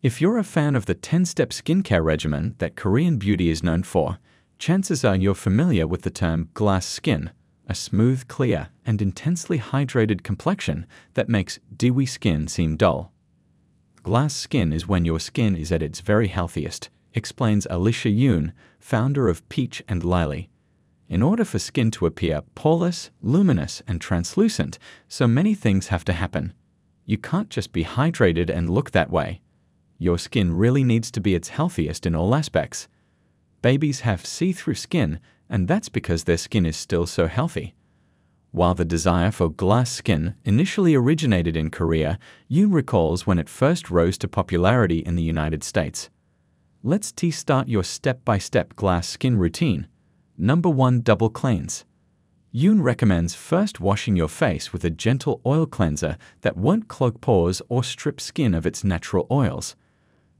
If you're a fan of the 10 step skincare regimen that Korean beauty is known for, chances are you're familiar with the term glass skin, a smooth, clear, and intensely hydrated complexion that makes dewy skin seem dull. Glass skin is when your skin is at its very healthiest, explains Alicia Yoon, founder of Peach and Lily. In order for skin to appear poreless, luminous, and translucent, so many things have to happen. You can't just be hydrated and look that way. Your skin really needs to be its healthiest in all aspects. Babies have see through skin, and that's because their skin is still so healthy. While the desire for glass skin initially originated in Korea, Yoon recalls when it first rose to popularity in the United States. Let's t start your step by step glass skin routine. Number 1 Double Cleanse. Yoon recommends first washing your face with a gentle oil cleanser that won't clog pores or strip skin of its natural oils.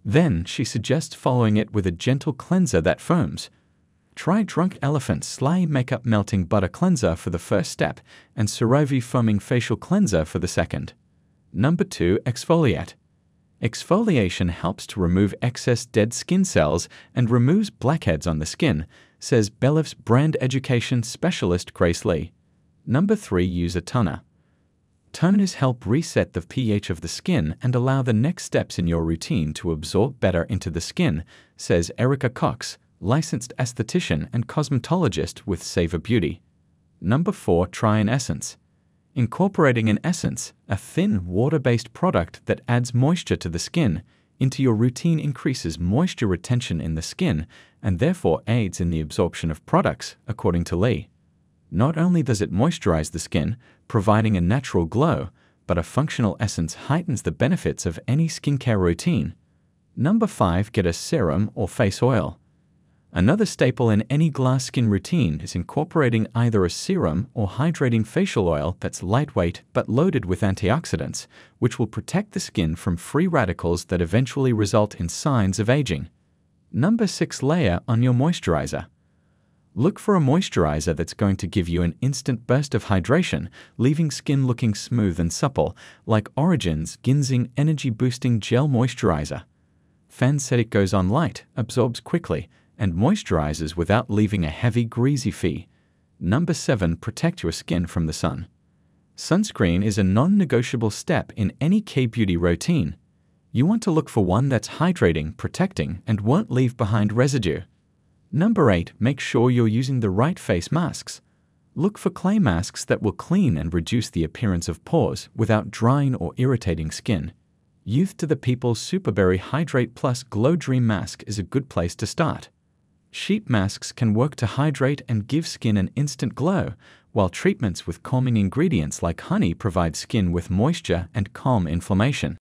Then she suggests following it with a gentle cleanser that foams. Try Drunk Elephant Slaai Makeup Melting Butter Cleanser for the first step and CeraVe Foaming Facial Cleanser for the second. Number 2. Exfoliate. Exfoliation helps to remove excess dead skin cells and removes blackheads on the skin, says Belif's brand education specialist Grace Lee. Number 3. Use a toner. Toners help reset the pH of the skin and allow the next steps in your routine to absorb better into the skin, says Erica Cox, licensed esthetician and cosmetologist with Savor Beauty. Number 4. Try an essence. Incorporating an essence, a thin, water based product that adds moisture to the skin, into your routine increases moisture retention in the skin and therefore aids in the absorption of products, according to Lee. Not only does it moisturize the skin, providing a natural glow, but a functional essence heightens the benefits of any skincare routine. Number 5. Get a serum or face oil. Another staple in any glass skin routine is incorporating either a serum or hydrating facial oil that's lightweight but loaded with antioxidants, which will protect the skin from free radicals that eventually result in signs of aging. Number 6 layer on your moisturizer. Look for a moisturizer that's going to give you an instant burst of hydration, leaving skin looking smooth and supple, like Origins Ginseng Energy Boosting Gel Moisturizer. Fancedic't goes on light, absorbs quickly, and moisturizes without leaving a heavy, greasy fee. Number 7. Protect your skin from the sun. Sunscreen is a non negotiable step in any K beauty routine. You want to look for one that's hydrating, protecting, and won't leave behind residue. Number 8. Make sure you're using the right face masks. Look for clay masks that will clean and reduce the appearance of pores without drying or irritating skin. Youth to the People Superberry Hydrate Plus Glow Dream Mask is a good place to start. Sheet masks can work to hydrate and give skin an instant glow, while treatments with calming ingredients like honey provide skin with moisture and calm inflammation.